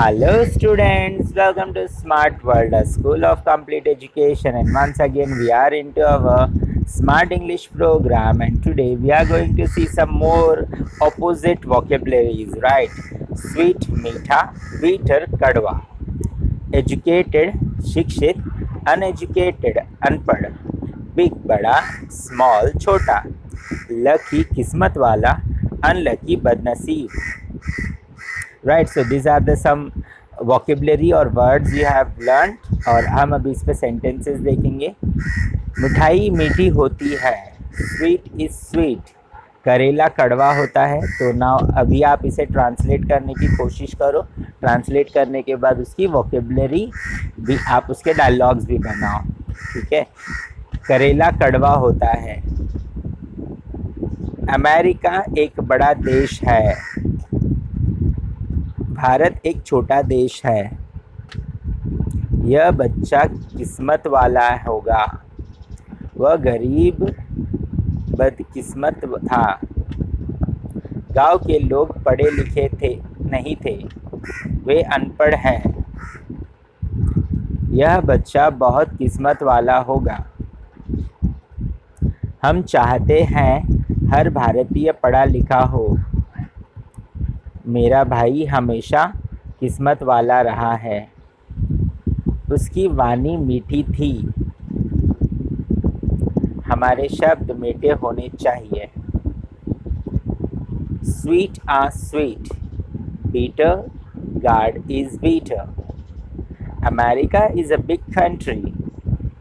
Hello students, welcome to Smart World, a school of complete education and once again we are into our Smart English program and today we are going to see some more opposite vocabularies, right? Sweet, meetha, bitter, kadwa. Educated, shikshit, uneducated, unpad. Big, bada, small, chota. Lucky, kismat wala, unlucky, badnaseeb. Right so this are the some vocabulary और words you have learn और हम अभी इस पर sentences देखेंगे। मिठाई मीठी होती है स्वीट इज़ स्वीट करेला कड़वा होता है तो ना अभी आप इसे ट्रांसलेट करने की कोशिश करो। ट्रांसलेट करने के बाद उसकी वॉकेबलरी भी आप उसके डायलॉग्स भी बनाओ, ठीक है? करेला कड़वा होता है। अमेरिका एक बड़ा देश है। भारत एक छोटा देश है। यह बच्चा किस्मत वाला होगा। वह गरीब, बदकिस्मत था। गाँव के लोग पढ़े लिखे थे, नहीं थे। वे अनपढ़ हैं। यह बच्चा बहुत किस्मत वाला होगा। हम चाहते हैं हर भारतीय पढ़ा लिखा हो। मेरा भाई हमेशा किस्मत वाला रहा है। उसकी वाणी मीठी थी। हमारे शब्द मीठे होने चाहिए। Sweet ah sweet bitter word is bitter America is a big country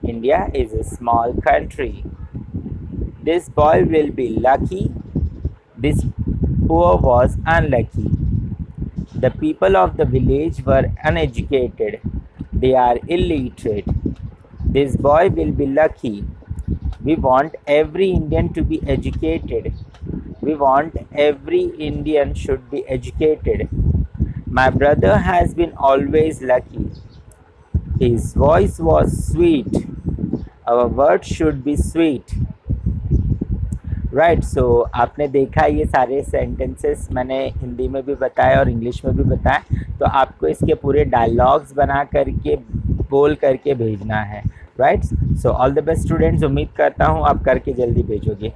India is a small country this boy will be lucky this poor was unlucky. The people of the village were uneducated. They are illiterate. This boy will be lucky. We want every Indian to be educated. We want every Indian should be educated. My brother has been always lucky. His voice was sweet. Our words should be sweet. Right right, so so, आपने देखा ये सारे sentences मैंने हिंदी में भी बताए और English में भी बताए तो आपको इसके पूरे डायलॉग्स बना करके बोल करके भेजना है। Right so all the best students उम्मीद करता हूँ आप करके जल्दी भेजोगे।